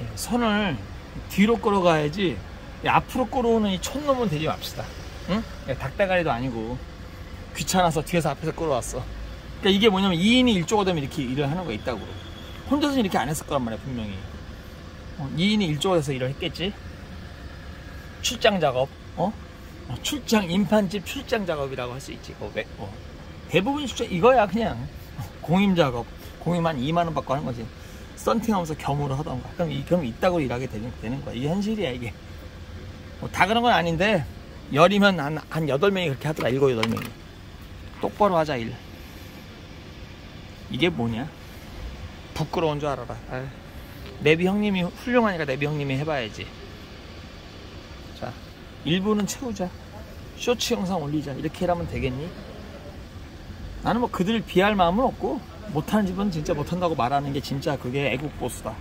예, 손을 뒤로 끌어가야지 이 앞으로 끌어오는 이 촌놈은 되지 맙시다. 응? 야, 닭대가리도 아니고 귀찮아서 뒤에서 앞에서 끌어왔어. 그러니까 이게 뭐냐면 2인이 1조가 되면 이렇게 일을 하는 거 있다고. 혼자서는 이렇게 안 했을 거란 말이야 분명히. 어, 2인이 1조가 돼서 일을 했겠지. 출장 작업, 어? 어, 출장 인판집 출장 작업이라고 할 수 있지. 그거 왜? 어. 대부분 출장 이거야 그냥 공임 작업. 공임 한 2만 원 받고 하는 거지. 썬팅하면서 겸으로 하던가. 그럼 이 그럼 이따구로 일하게 되는, 되는 거야. 이게 현실이야 이게. 뭐 다 그런 건 아닌데 열이면 한, 한 8명이 그렇게 하더라. 7, 8명이. 똑바로 하자 일. 이게 뭐냐? 부끄러운 줄 알아라. 아유. 내비 형님이 훌륭하니까 내비 형님이 해봐야지. 자, 1부는 채우자. 쇼츠 영상 올리자. 이렇게 하면 되겠니? 나는 뭐 그들 비할 마음은 없고 못하는 집은 진짜 못한다고 말하는 게 진짜 그게 애국 보수다.